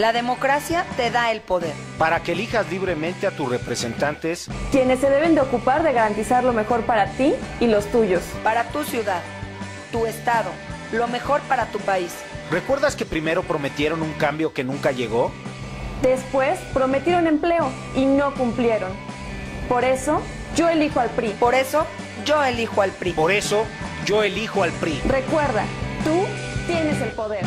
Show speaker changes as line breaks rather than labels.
La democracia te da el poder.
Para que elijas libremente a tus representantes,
quienes se deben de ocupar de garantizar lo mejor para ti y los tuyos.
Para tu ciudad, tu estado, lo mejor para tu país.
¿Recuerdas que primero prometieron un cambio que nunca llegó?
Después prometieron empleo y no cumplieron. Por eso, yo elijo al PRI.
Por eso, yo elijo al PRI.
Por eso, yo elijo al PRI.
Recuerda, tú tienes el poder.